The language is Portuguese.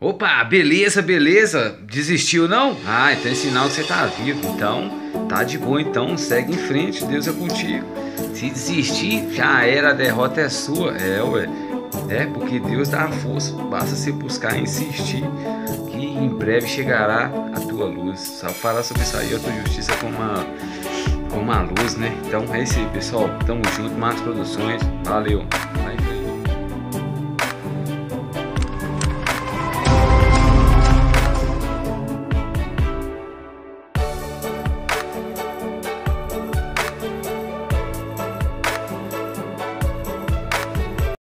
Opa, beleza, beleza. Desistiu não? Ah, então é sinal que você tá vivo. Então, tá de boa, então segue em frente, Deus é contigo. Se desistir, já era, a derrota é sua. É, ué. É, porque Deus dá a força. Basta você buscar e insistir, que em breve chegará a tua luz. Só falar sobre isso aí, a tua justiça com uma, com uma luz, né? Então é isso aí, pessoal. Tamo junto, Matos Produções. Valeu.